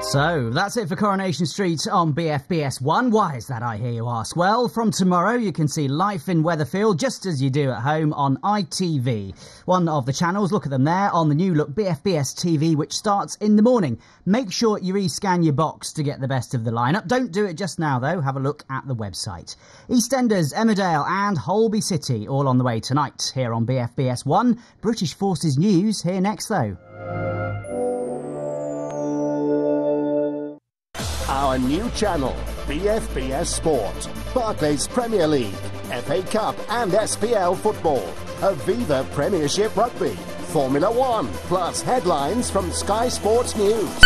So that's it for Coronation Street on BFBS 1. Why is that, I hear you ask? Well, from tomorrow you can see life in Weatherfield just as you do at home on ITV. One of the channels, look at them there on the new look BFBS TV, which starts in the morning. Make sure you rescan your box to get the best of the lineup. Don't do it just now, though. Have a look at the website. EastEnders, Emmerdale, and Holby City all on the way tonight here on BFBS 1. British Forces News here next, though. Our new channel, BFBS Sport. Barclays Premier League, FA Cup and SPL football. Aviva Premiership Rugby. Formula One. Plus headlines from Sky Sports News.